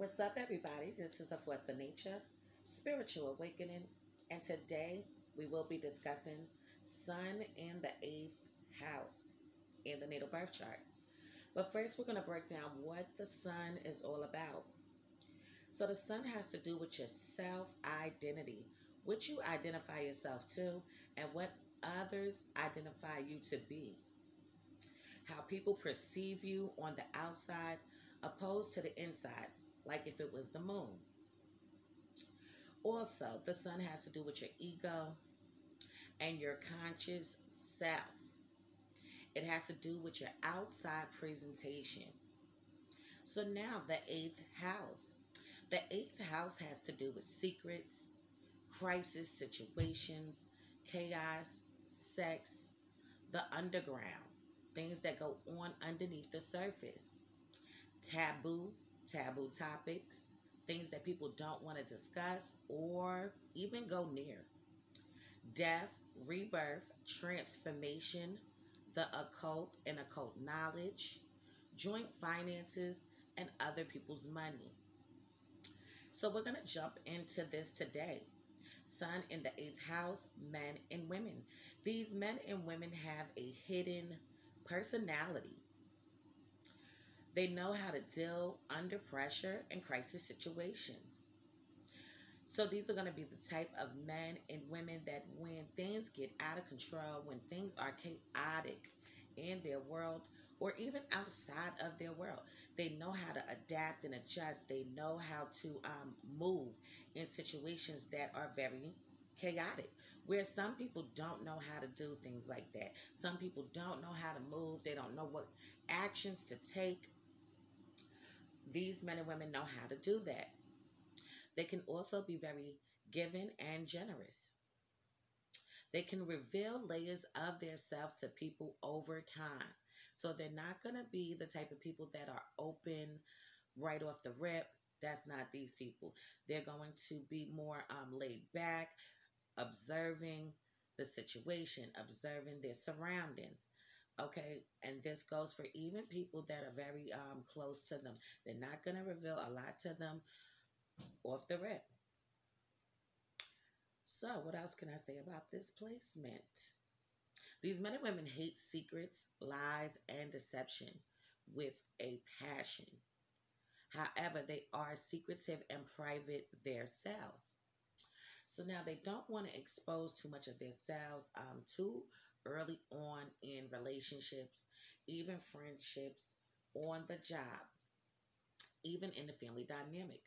What's up, everybody? This is a Force of Nature, Spiritual Awakening, and today we will be discussing Sun in the eighth house in the natal birth chart. But first, we're going to break down what the sun is all about. So, the sun has to do with your self identity, what you identify yourself to, and what others identify you to be. How people perceive you on the outside opposed to the inside, like if it was the moon. Also, the sun has to do with your ego and your conscious self. It has to do with your outside presentation. So now the eighth house. The eighth house has to do with secrets, crisis situations, chaos, sex, the underground, things that go on underneath the surface, taboo, taboo topics, things that people don't want to discuss or even go near, death, rebirth, transformation, the occult and occult knowledge, joint finances, and other people's money. So we're going to jump into this today. Sun in the eighth house, men and women. These men and women have a hidden personality. They know how to deal under pressure and crisis situations. So these are going to be the type of men and women that when things get out of control, when things are chaotic in their world or even outside of their world, they know how to adapt and adjust. They know how to um, move in situations that are very chaotic. Where some people don't know how to do things like that. Some people don't know how to move. They don't know what actions to take. These men and women know how to do that. They can also be very giving and generous. They can reveal layers of their self to people over time. So they're not going to be the type of people that are open right off the rip. That's not these people. They're going to be more um, laid back, observing the situation, observing their surroundings. Okay, and this goes for even people that are very um, close to them. They're not going to reveal a lot to them off the rip. So, what else can I say about this placement? These men and women hate secrets, lies, and deception with a passion. However, they are secretive and private themselves. So now they don't want to expose too much of themselves um, too early on in relationships, even friendships, on the job, even in the family dynamic.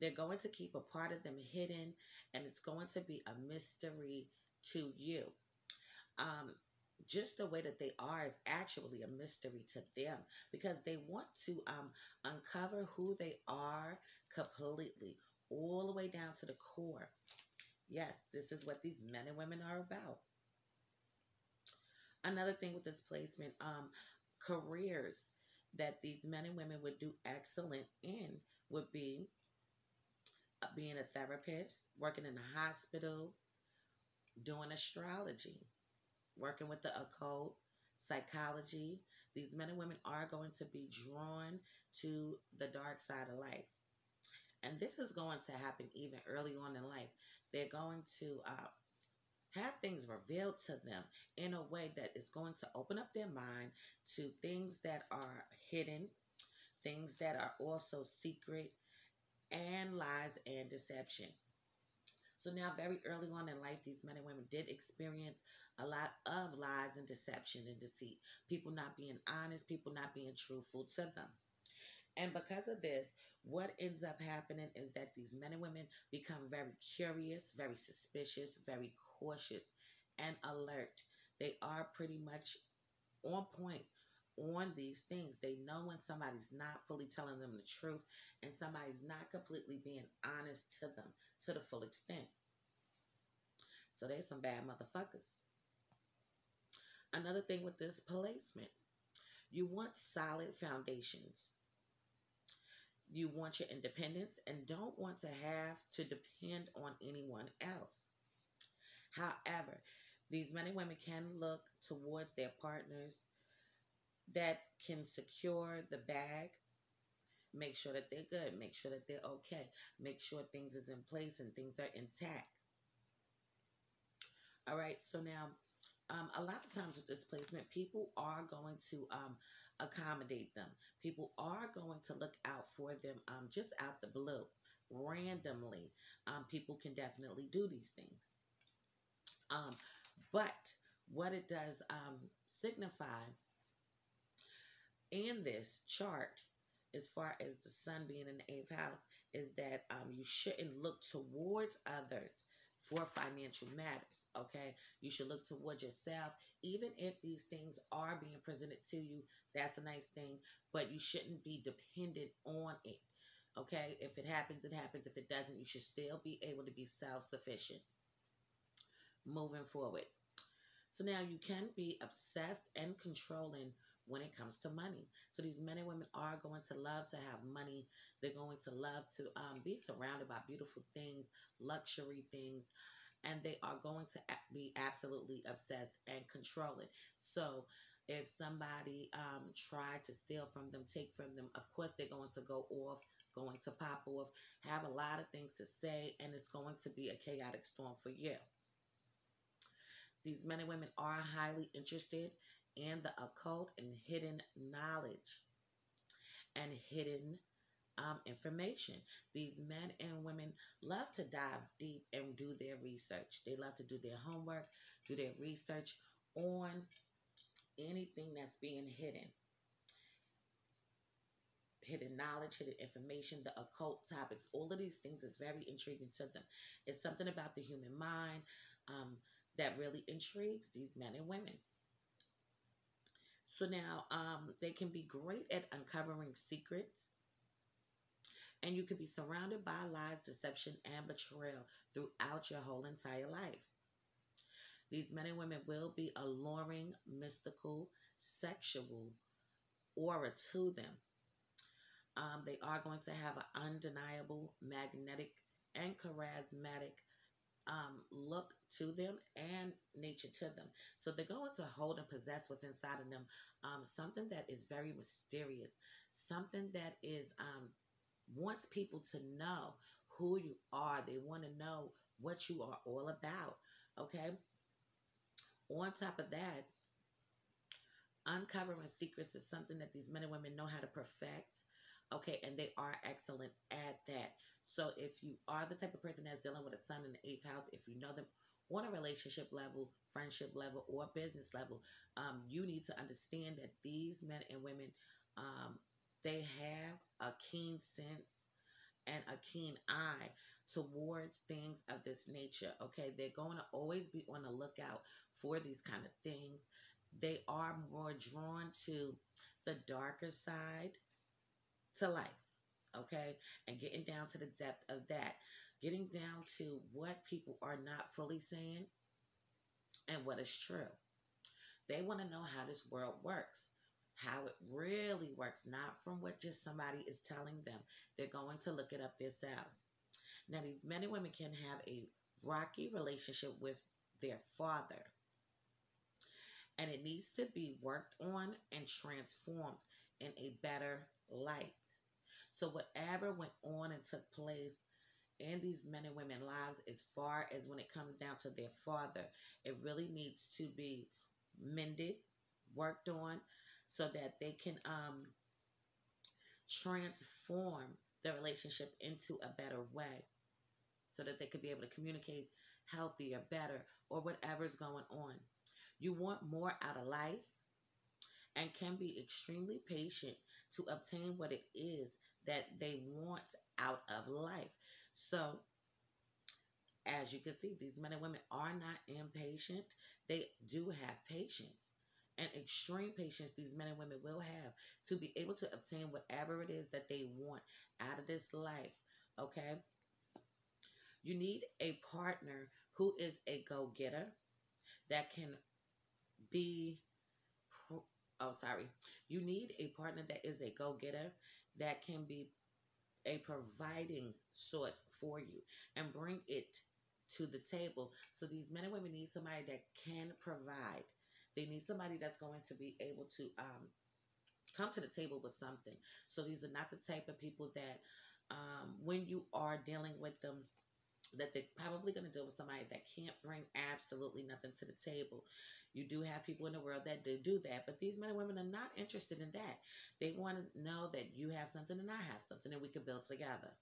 They're going to keep a part of them hidden, and it's going to be a mystery to you. Um, just the way that they are is actually a mystery to them because they want to um, uncover who they are completely, all the way down to the core. Yes, this is what these men and women are about. Another thing with this placement, um, careers that these men and women would do excellent in would be uh, being a therapist, working in a hospital, doing astrology, working with the occult, psychology. These men and women are going to be drawn to the dark side of life. And this is going to happen even early on in life. They're going to uh, have things revealed to them in a way that is going to open up their mind to things that are hidden, things that are also secret, and lies and deception. So now, very early on in life, these men and women did experience a lot of lies and deception and deceit. People not being honest, people not being truthful to them. And because of this, what ends up happening is that these men and women become very curious, very suspicious, very cautious, and alert. They are pretty much on point on these things. They know when somebody's not fully telling them the truth and somebody's not completely being honest to them to the full extent. So there's some bad motherfuckers. Another thing with this placement, you want solid foundations. You want your independence and don't want to have to depend on anyone else. However, these men and women can look towards their partners that can secure the bag, Make sure that they're good. Make sure that they're okay. Make sure things is in place and things are intact. All right. So now, um, a lot of times with displacement people are going to um, accommodate them. People are going to look out for them um, just out the blue, randomly. Um, people can definitely do these things. Um, but what it does um, signify in this chart as far as the sun being in the eighth house is that um, you shouldn't look towards others for financial matters okay? You should look towards yourself. Even if these things are being presented to you that's a nice thing but you shouldn't be dependent on it okay? If it happens it happens. If it doesn't you should still be able to be self-sufficient moving forward so now you can be obsessed and controlling when it comes to money. So these men and women are going to love to have money. They're going to love to um, be surrounded by beautiful things, luxury things, and they are going to be absolutely obsessed and controlling. So if somebody um, tried to steal from them, take from them, of course they're going to go off, going to pop off, have a lot of things to say, and it's going to be a chaotic storm for you. These men and women are highly interested in the occult and hidden knowledge and hidden um, information. These men and women love to dive deep and do their research. They love to do their homework, do their research on anything that's being hidden. Hidden knowledge, hidden information, the occult topics, all of these things is very intriguing to them. It's something about the human mind um, that really intrigues these men and women. So now um, they can be great at uncovering secrets. And you could be surrounded by lies, deception, and betrayal throughout your whole entire life. These men and women will be alluring, mystical, sexual aura to them. Um, they are going to have an undeniable, magnetic, and charismatic um, look to them and nature to them. So they're going to hold and possess within inside of them um, something that is very mysterious, something that is um, wants people to know who you are. They want to know what you are all about. Okay. On top of that, uncovering secrets is something that these men and women know how to perfect. Okay, and they are excellent at that. So if you are the type of person that's dealing with a sun in the eighth house, if you know them on a relationship level, friendship level, or business level, um, you need to understand that these men and women, um, they have a keen sense and a keen eye towards things of this nature. Okay, they're going to always be on the lookout for these kind of things. They are more drawn to the darker side to life okay? And getting down to the depth of that, getting down to what people are not fully saying and what is true. They want to know how this world works, how it really works, not from what just somebody is telling them. They're going to look it up themselves. Now, these men and women can have a rocky relationship with their father. And it needs to be worked on and transformed in a better light. So whatever went on and took place in these men and women lives as far as when it comes down to their father, it really needs to be mended, worked on so that they can um transform the relationship into a better way so that they could be able to communicate healthier, better, or whatever's going on. You want more out of life and can be extremely patient to obtain what it is that they want out of life. So, as you can see, these men and women are not impatient. They do have patience and extreme patience these men and women will have to be able to obtain whatever it is that they want out of this life. Okay? You need a partner who is a go getter that can be. Oh, sorry. You need a partner that is a go getter that can be a providing source for you and bring it to the table. So these men and women need somebody that can provide. They need somebody that's going to be able to um, come to the table with something. So these are not the type of people that um, when you are dealing with them, that they're probably going to deal with somebody that can't bring absolutely nothing to the table. You do have people in the world that do do that, but these men and women are not interested in that. They want to know that you have something and I have something and we can build together.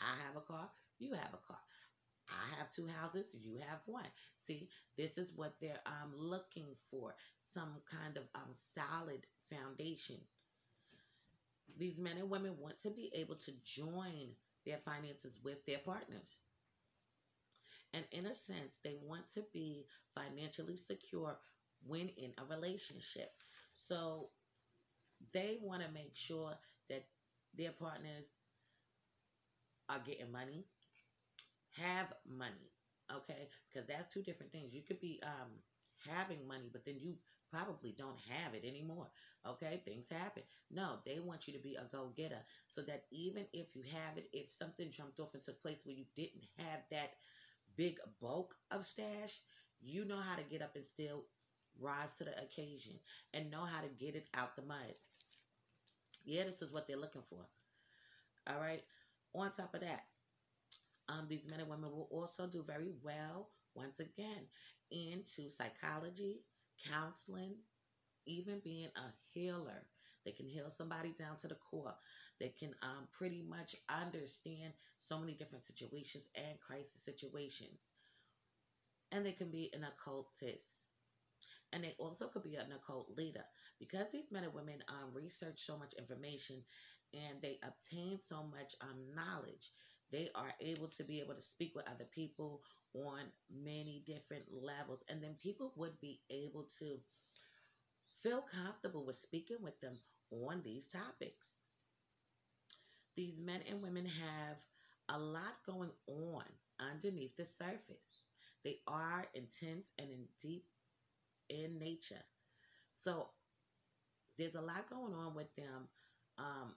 I have a car, you have a car. I have two houses, you have one. See, this is what they're um, looking for some kind of um, solid foundation. These men and women want to be able to join their finances with their partners. And in a sense, they want to be financially secure when in a relationship. So they want to make sure that their partners are getting money, have money, okay? Because that's two different things. You could be um, having money, but then you probably don't have it anymore. Okay, things happen. No, they want you to be a go getter so that even if you have it, if something jumped off into a place where you didn't have that big bulk of stash, you know how to get up and still rise to the occasion and know how to get it out the mud. Yeah, this is what they're looking for. All right. On top of that, um, these men and women will also do very well, once again, into psychology, counseling, even being a healer. They can heal somebody down to the core. They can um, pretty much understand so many different situations and crisis situations. And they can be an occultist. And they also could be an occult leader. Because these men and women um, research so much information and they obtain so much um, knowledge, they are able to be able to speak with other people on many different levels. And then people would be able to feel comfortable with speaking with them on these topics. These men and women have a lot going on underneath the surface. They are intense and in deep in nature. So there's a lot going on with them um,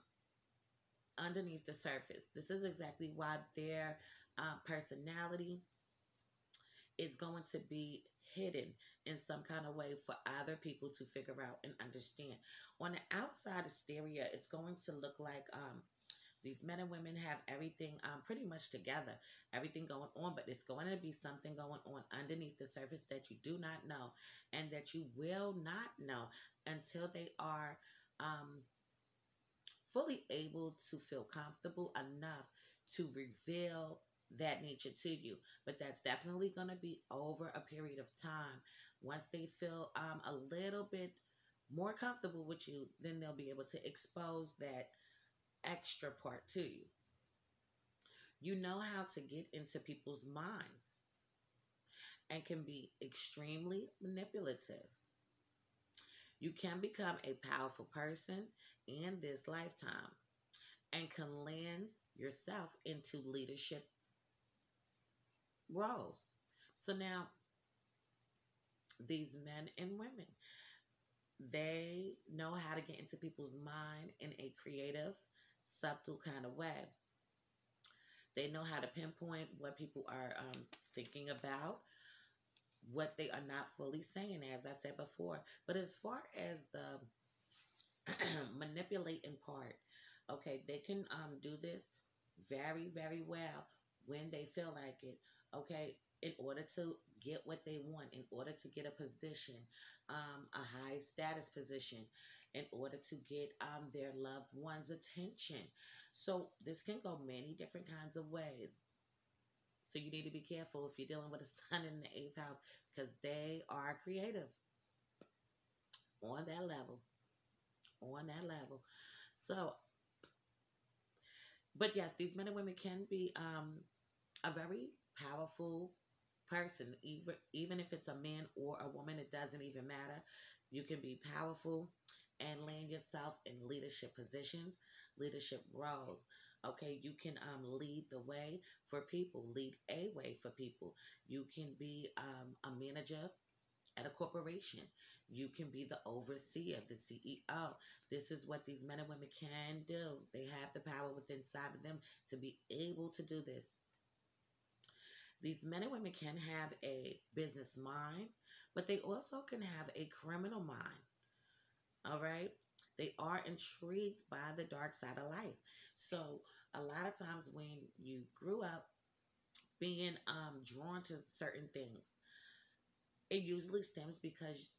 underneath the surface. This is exactly why their uh, personality is going to be hidden in some kind of way for other people to figure out and understand. On the outside exterior, it's going to look like um, these men and women have everything um, pretty much together, everything going on, but it's going to be something going on underneath the surface that you do not know and that you will not know until they are um, fully able to feel comfortable enough to reveal that nature to you. But that's definitely going to be over a period of time. Once they feel um, a little bit more comfortable with you, then they'll be able to expose that extra part to you. You know how to get into people's minds and can be extremely manipulative. You can become a powerful person in this lifetime and can land yourself into leadership roles. So now, these men and women, they know how to get into people's mind in a creative, subtle kind of way. They know how to pinpoint what people are um, thinking about, what they are not fully saying, as I said before. But as far as the manipulating part, okay, they can um, do this very, very well when they feel like it okay, in order to get what they want, in order to get a position, um, a high status position, in order to get um, their loved one's attention. So this can go many different kinds of ways. So you need to be careful if you're dealing with a sun in the eighth house because they are creative on that level. On that level. So, but yes, these men and women can be um, a very powerful person, even even if it's a man or a woman, it doesn't even matter. You can be powerful and land yourself in leadership positions, leadership roles. Okay, you can um, lead the way for people, lead a way for people. You can be um, a manager at a corporation. You can be the overseer, the CEO. This is what these men and women can do. They have the power within inside of them to be able to do this. These men and women can have a business mind, but they also can have a criminal mind. All right? They are intrigued by the dark side of life. So a lot of times when you grew up being um, drawn to certain things, it usually stems because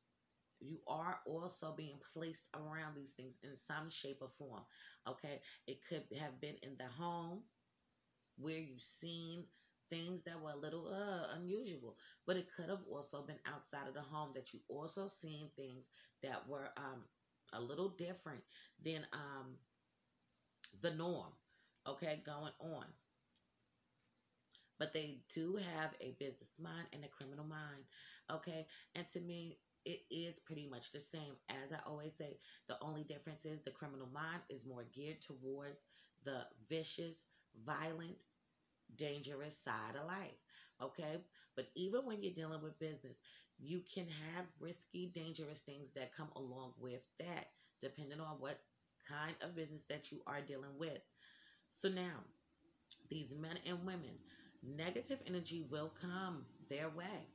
you are also being placed around these things in some shape or form. Okay, it could have been in the home where you've seen things that were a little uh, unusual, but it could have also been outside of the home that you also seen things that were um, a little different than um, the norm. Okay, going on. But they do have a business mind and a criminal mind. Okay, and to me, it is pretty much the same. As I always say, the only difference is the criminal mind is more geared towards the vicious, violent, dangerous side of life. Okay? But even when you're dealing with business, you can have risky, dangerous things that come along with that, depending on what kind of business that you are dealing with. So now, these men and women, negative energy will come their way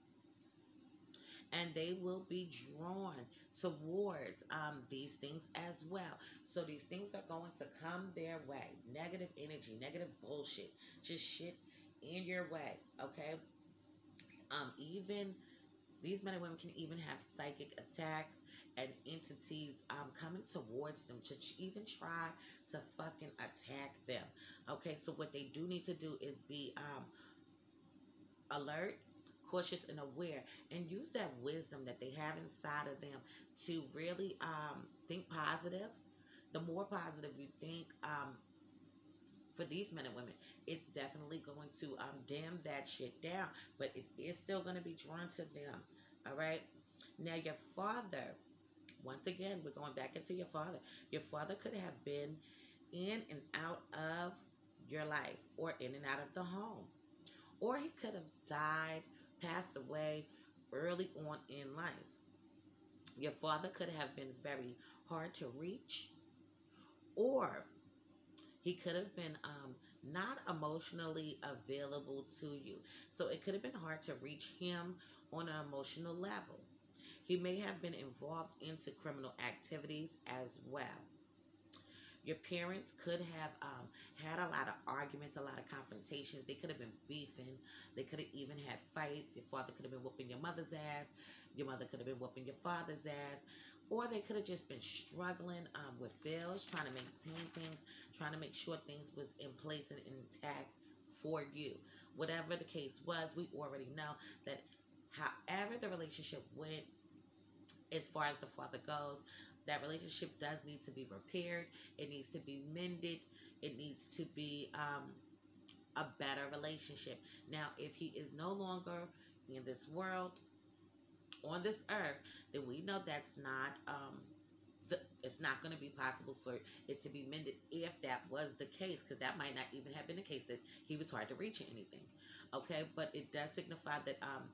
and they will be drawn towards um, these things as well. So these things are going to come their way. Negative energy, negative bullshit, just shit in your way. Okay. Um, even these men and women can even have psychic attacks and entities um, coming towards them to even try to fucking attack them. Okay, so what they do need to do is be um, alert cautious and aware and use that wisdom that they have inside of them to really um, think positive the more positive you think um, for these men and women. It's definitely going to um, dim that shit down but it is still going to be drawn to them all right now your father once again we're going back into your father. Your father could have been in and out of your life or in and out of the home or he could have died passed away early on in life. Your father could have been very hard to reach, or he could have been um, not emotionally available to you. So it could have been hard to reach him on an emotional level. He may have been involved into criminal activities as well. Your parents could have um, had a lot of arguments, a lot of They could have been beefing. They could have even had fights. Your father could have been whooping your mother's ass. Your mother could have been whooping your father's ass. Or they could have just been struggling um, with bills, trying to maintain things, trying to make sure things was in place and intact for you. Whatever the case was, we already know that however the relationship went, as far as the father goes, that relationship does need to be repaired. It needs to be mended. It needs to be um, a better relationship. Now, if he is no longer in this world, on this earth, then we know that's not um, the, it's not going to be possible for it to be mended if that was the case, because that might not even have been the case that he was hard to reach or anything. Okay, but it does signify that um,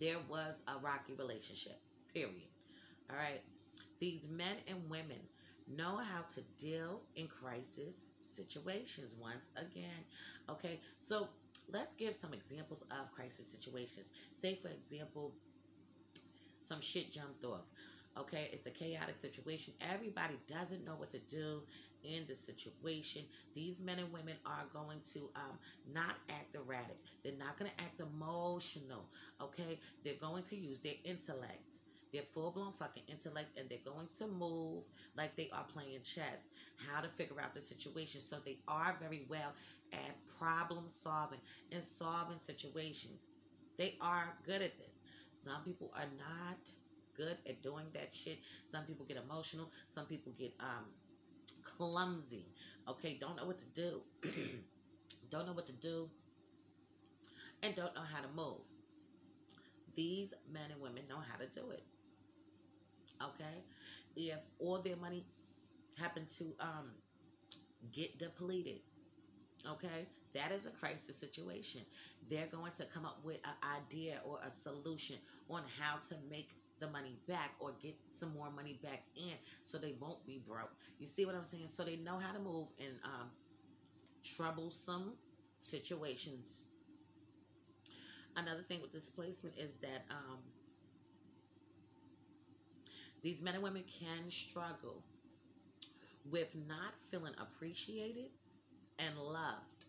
there was a rocky relationship. Period. All right. These men and women know how to deal in crisis situations once again. Okay, so let's give some examples of crisis situations. Say, for example, some shit jumped off. Okay, it's a chaotic situation. Everybody doesn't know what to do in the situation. These men and women are going to um, not act erratic. They're not going to act emotional. Okay, they're going to use their intellect their full blown fucking intellect and they're going to move like they are playing chess, how to figure out the situation. So they are very well at problem solving and solving situations. They are good at this. Some people are not good at doing that shit. Some people get emotional. Some people get um clumsy. Okay, don't know what to do. don't know what to do. And don't know how to move. These men and women know how to do it okay? If all their money happen to um get depleted okay? That is a crisis situation. They're going to come up with an idea or a solution on how to make the money back or get some more money back in so they won't be broke. You see what i'm saying? So they know how to move in um, troublesome situations. Another thing with displacement is that um, these men and women can struggle with not feeling appreciated and loved.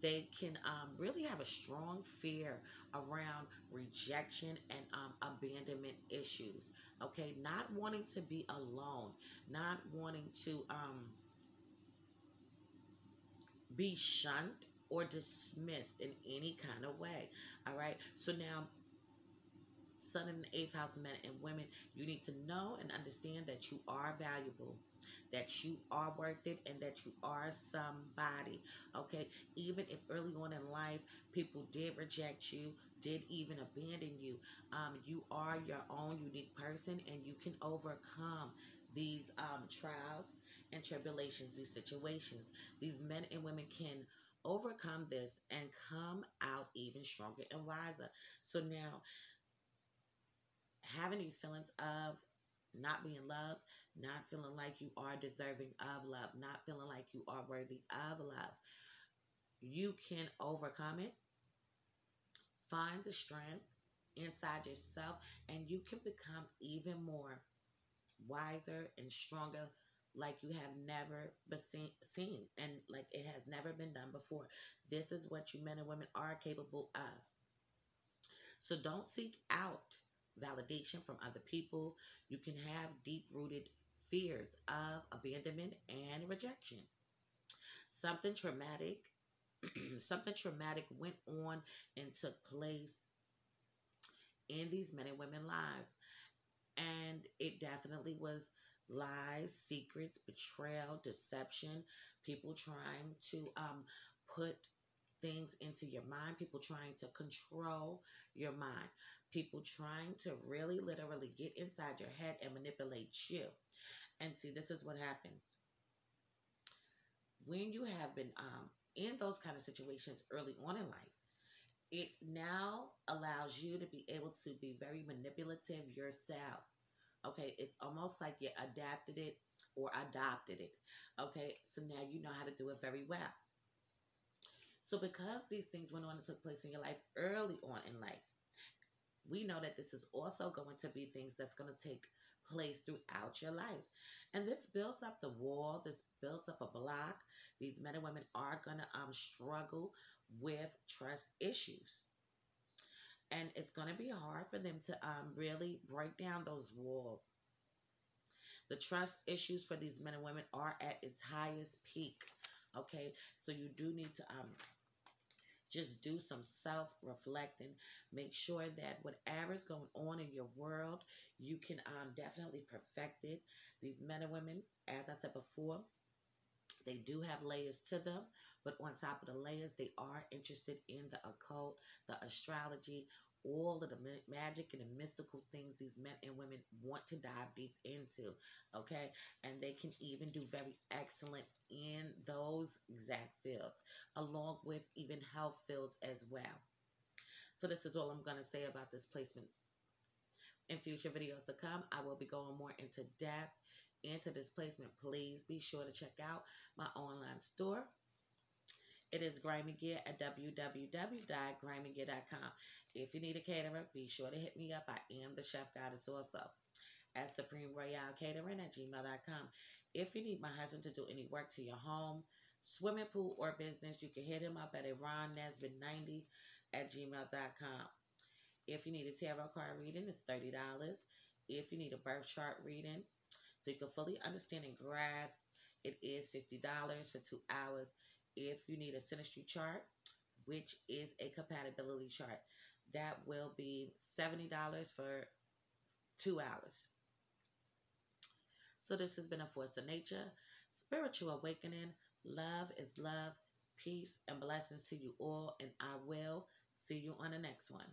They can um, really have a strong fear around rejection and um, abandonment issues. Okay, not wanting to be alone, not wanting to um, be shunned or dismissed in any kind of way. All right, so now Sun in the eighth house men and women, you need to know and understand that you are valuable, that you are worth it, and that you are somebody. Okay, even if early on in life people did reject you, did even abandon you, um, you are your own unique person, and you can overcome these um, trials and tribulations, these situations. These men and women can overcome this and come out even stronger and wiser. So now having these feelings of not being loved, not feeling like you are deserving of love, not feeling like you are worthy of love. You can overcome it. Find the strength inside yourself, and you can become even more wiser and stronger like you have never been seen and like it has never been done before. This is what you men and women are capable of. So don't seek out validation from other people. You can have deep rooted fears of abandonment and rejection. Something traumatic, something traumatic went on and took place in these men and women lives. And it definitely was lies, secrets, betrayal, deception, people trying to um, put things into your mind, people trying to control your mind people trying to really literally get inside your head and manipulate you. And see, this is what happens. When you have been um, in those kind of situations early on in life, it now allows you to be able to be very manipulative yourself. Okay, it's almost like you adapted it or adopted it. Okay, so now you know how to do it very well. So, because these things went on and took place in your life early on in life, we know that this is also going to be things that's going to take place throughout your life. And this builds up the wall, this builds up a block. These men and women are going to um, struggle with trust issues. And it's going to be hard for them to um, really break down those walls. The trust issues for these men and women are at its highest peak. Okay, so you do need to um, just do some self reflecting. Make sure that whatever is going on in your world, you can um, definitely perfect it. These men and women, as I said before, they do have layers to them, but on top of the layers, they are interested in the occult, the astrology, all of the magic and the mystical things these men and women want to dive deep into. Okay. And they can even do very excellent in those exact fields, along with even health fields as well. So, this is all I'm going to say about this placement. In future videos to come, I will be going more into depth into this placement. Please be sure to check out my online store it is Grimy Gear at www.grimygear.com. If you need a caterer, be sure to hit me up. I am the chef goddess also at Supreme Royale Catering at gmail.com. If you need my husband to do any work to your home, swimming pool, or business, you can hit him up at Ron Nesbitt90 at gmail.com. If you need a tarot card reading, it's $30. If you need a birth chart reading, so you can fully understand and grasp, it is $50 for two hours if you need a synastry chart, which is a compatibility chart. That will be $70 for two hours. So this has been a force of nature, spiritual awakening. Love is love, peace, and blessings to you all. And I will see you on the next one.